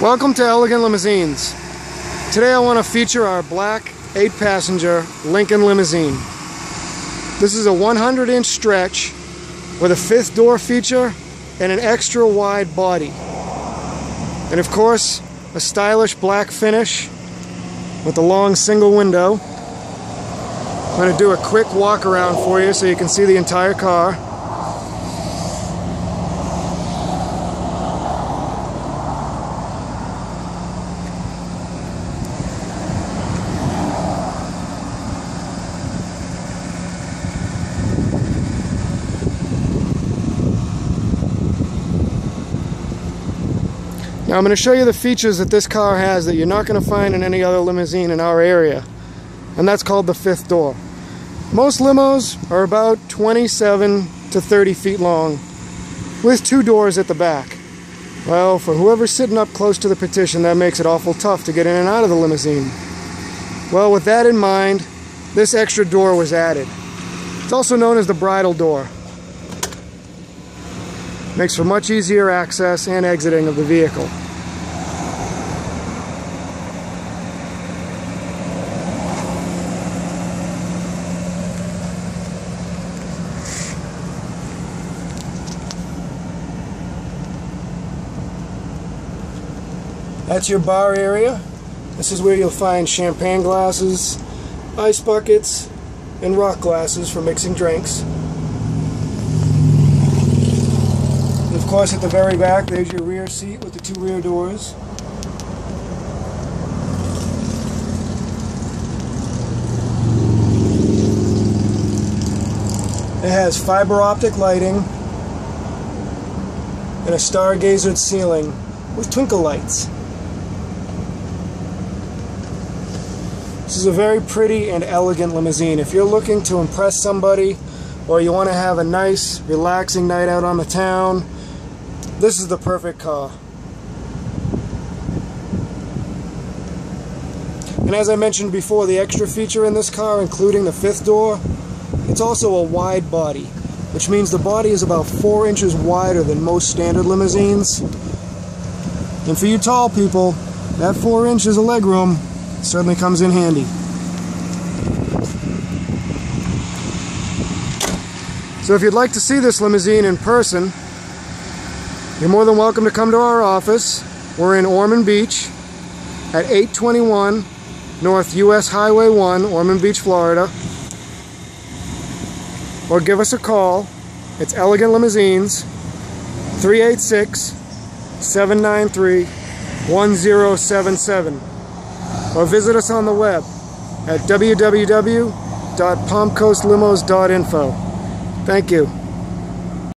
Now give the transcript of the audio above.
Welcome to Elegant Limousines. Today I want to feature our black 8-passenger Lincoln Limousine. This is a 100-inch stretch with a fifth door feature and an extra wide body. And of course, a stylish black finish with a long single window. I'm going to do a quick walk around for you so you can see the entire car. Now I'm going to show you the features that this car has that you're not going to find in any other limousine in our area. And that's called the fifth door. Most limos are about 27 to 30 feet long with two doors at the back. Well, for whoever's sitting up close to the partition, that makes it awful tough to get in and out of the limousine. Well, with that in mind, this extra door was added. It's also known as the bridal door. Makes for much easier access and exiting of the vehicle. That's your bar area. This is where you'll find champagne glasses, ice buckets, and rock glasses for mixing drinks. And of course at the very back there's your rear seat with the two rear doors. It has fiber optic lighting and a stargazered ceiling with twinkle lights. This is a very pretty and elegant limousine. If you're looking to impress somebody or you want to have a nice, relaxing night out on the town, this is the perfect car. And as I mentioned before, the extra feature in this car, including the fifth door, it's also a wide body, which means the body is about four inches wider than most standard limousines. And for you tall people, that four inches of legroom certainly comes in handy. So if you'd like to see this limousine in person, you're more than welcome to come to our office. We're in Ormond Beach at 821 North US Highway 1, Ormond Beach, Florida. Or give us a call. It's Elegant Limousines, 386 793 1077 or visit us on the web at www.palmcoastlimos.info. Thank you.